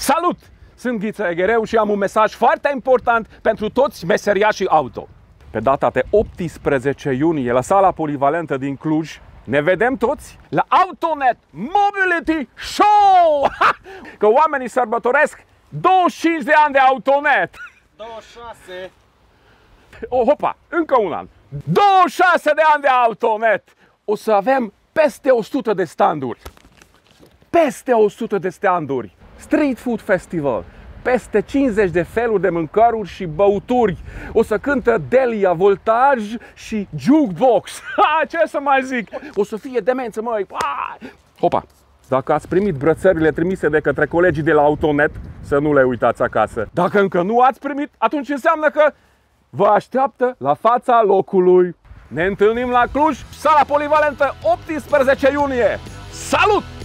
Salut! Sunt Ghiță Eghereu și am un mesaj foarte important pentru toți meseriașii auto. Pe data de 18 iunie, la sala polivalentă din Cluj, ne vedem toți la Autonet Mobility Show! Că oamenii sărbătoresc 25 de ani de Autonet! 26. Oh, hopa, încă un an! 26 de ani de Autonet! O să avem peste 100 de standuri. Peste 100 de standuri. Street Food Festival. Peste 50 de feluri de mâncăruri și băuturi. O să cântă Delia Voltaj și Jukebox. Ha, ce să mai zic? O să fie demență, măi. Ha! Hopa! Dacă ați primit brățările trimise de către colegii de la Autonet, să nu le uitați acasă. Dacă încă nu ați primit, atunci înseamnă că vă așteaptă la fața locului. Ne întâlnim la Cluj, sala polivalentă, 18 iunie. Salut!